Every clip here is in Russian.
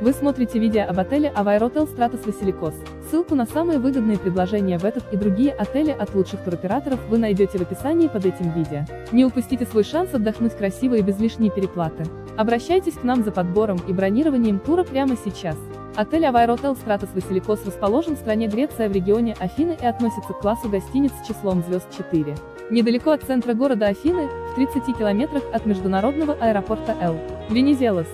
Вы смотрите видео об отеле Авай Hotel Stratos Василикос. Ссылку на самые выгодные предложения в этот и другие отели от лучших туроператоров вы найдете в описании под этим видео. Не упустите свой шанс отдохнуть красиво и без лишней переплаты. Обращайтесь к нам за подбором и бронированием тура прямо сейчас. Отель Авай Hotel Stratos Василикос расположен в стране Греция в регионе Афины и относится к классу гостиниц с числом звезд 4. Недалеко от центра города Афины, в 30 километрах от международного аэропорта Л. Венезелос.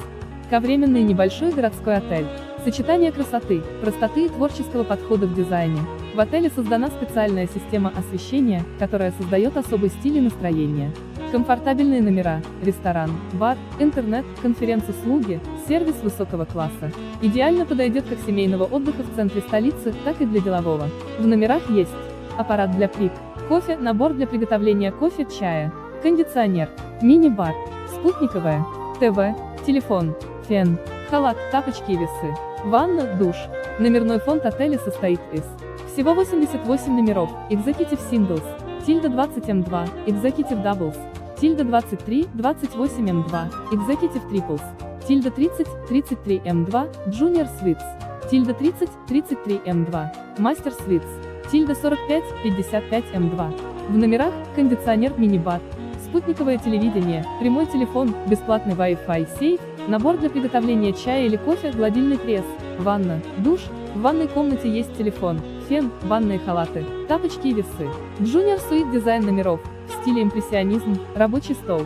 Ковременный небольшой городской отель. Сочетание красоты, простоты и творческого подхода в дизайне. В отеле создана специальная система освещения, которая создает особый стиль и настроение. Комфортабельные номера, ресторан, бар, интернет, конференц-услуги, сервис высокого класса. Идеально подойдет как семейного отдыха в центре столицы, так и для делового. В номерах есть аппарат для плит, кофе, набор для приготовления кофе, чая, кондиционер, мини-бар, спутниковая, ТВ, телефон, фен, халат, тапочки и весы, ванна, душ. Номерной фонд отеля состоит из всего 88 номеров, Executive Singles, Тильда 20 М2, Executive Doubles, Тильда 23, 28 М2, Executive Triples, Тильда 30, 33 М2, Junior Suites, Тильда 30, 33 М2, Master Suites, Тильда 45, 55 М2. В номерах кондиционер мини-бар, спутниковое телевидение, прямой телефон, бесплатный Wi-Fi сейф, набор для приготовления чая или кофе, гладильный пресс, ванна, душ, в ванной комнате есть телефон, фен, ванные халаты, тапочки и весы. Junior Suite дизайн номеров, в стиле импрессионизм, рабочий стол.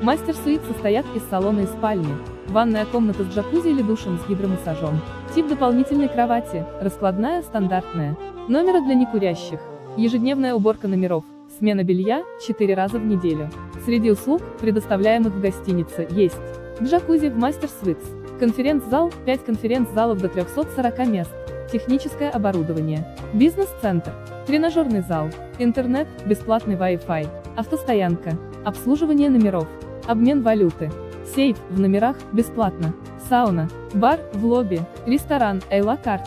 Мастер Суит состоят из салона и спальни, ванная комната с джакузи или душем с гидромассажом. Тип дополнительной кровати, раскладная, стандартная. Номера для некурящих. Ежедневная уборка номеров. Смена белья, 4 раза в неделю. Среди услуг, предоставляемых в гостинице, есть джакузи в Мастер Suites, конференц-зал, 5 конференц-залов до 340 мест, техническое оборудование, бизнес-центр, тренажерный зал, интернет, бесплатный Wi-Fi, автостоянка, обслуживание номеров, обмен валюты, сейф, в номерах, бесплатно, сауна, бар, в лобби, ресторан, Эйла Карт.